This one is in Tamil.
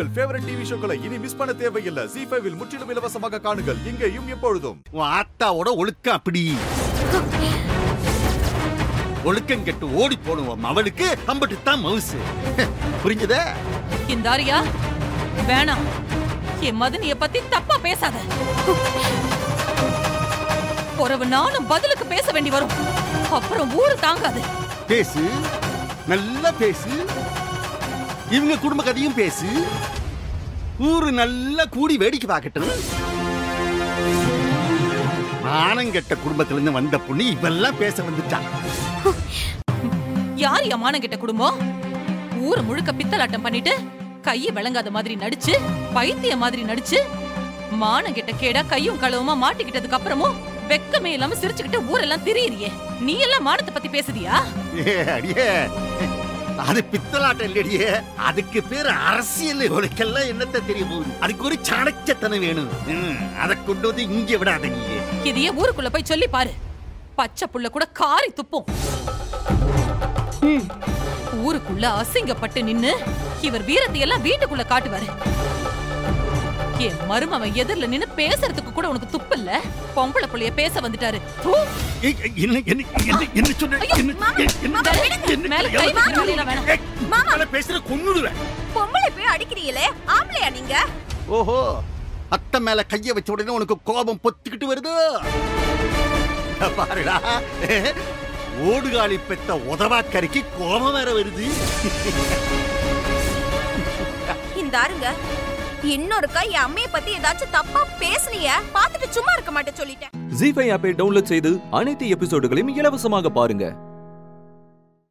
உங்கள் ஃபேவரட் டிவி ஷோக்களை இனி மிஸ் பண்ண தேவையில்லை. ஜி ஃபைவில் முற்றிலும் இலவசமாக காணுங்கள். இங்கேயும் எப்பொழுதும். உன் ஆத்தாவோட ஒழுக்கம் அப்படி. ஒழுக்கம் கெட்டு ஓடி போடுவோம். அவளுக்கு அம்பட்டு தான் மவுசு புரிஞ்சதா? இந்தாரியா வேணாம். என் மதனிய பத்தி தப்பா பேசாத. பொறவு நானும் பதிலுக்கு பேச வேண்டி வரும். அப்புறம் ஊரு தாங்காது. பேசு. நல்லா பேசு. இவங்க குடும்ப கதையும் பேசு. ஊரு நல்லா கூடி வேடிக்கை பார்க்கட்டும். மானங்கெட்ட குடும்பத்துல இருந்து வந்த பொண்ணு இவெல்லாம் பேச வந்துட்டான் யார் என் கிட்ட குடும்பம்? ஊரை முழுக்க பித்தலாட்டம் பண்ணிட்டு கைய விளங்காத மாதிரி நடிச்சு பைத்திய மாதிரி நடிச்சு மானம் கிட்ட கேடா கையும் களவுமா மாட்டிக்கிட்டதுக்கு அப்புறமும் வெக்கமே இல்லாம சிரிச்சுக்கிட்டு ஊரெல்லாம் திரியிறியே. நீ எல்லாம் மானத்தை பத்தி பேசுதியா? அடியே. அது பித்தலாட்டம் இல்லடியே அதுக்கு பேர் அரசியல். உனக்கெல்லாம் என்னத்த தெரிய போகுது அதுக்கு ஒரு சாணக்கியத்தனம் வேணும். அதை கொண்டு வந்து இங்க விடாத நீ இதையே ஊருக்குள்ள போய் சொல்லி பாரு. பச்சை புள்ள கூட காரி துப்பும். ஊருக்குள்ள அசிங்கப்பட்டு நின்னு இவர் வீரத்தை எல்லாம் வீட்டுக்குள்ள காட்டுவாரு. என் மருமவன் எதிரில நின்னு பேசுறதுக்கு கூட உனக்கு துப்பு இல்ல? பொம்பளை புள்ளைய பேச வந்துட்டாரு. பொம்பளை போய் அடிக்கிறீங்களே? ஆம்பளையா நீங்க? ஓஹோ. அத்தை மேல கைய வச்ச உடனே உனக்கு கோபம் பொத்திக்கிட்டு வருது. பாருடா. ஓடுகாலி பெத்த உதவாக்கரைக்கு கோபம் வேற வருது. இந்த ஆருங்க இன்னொருக்கா என் அம்மைய பத்தி ஏதாச்சும் தப்பா பேசுனீங்க பாத்துட்டு சும்மா இருக்க மாட்டேன் சொல்லிட்டேன். ஜி ஃபைவ் ஆப்பை டவுன்லோட் செய்து அனைத்து எபிசோடுகளையும் இலவசமாக பாருங்க.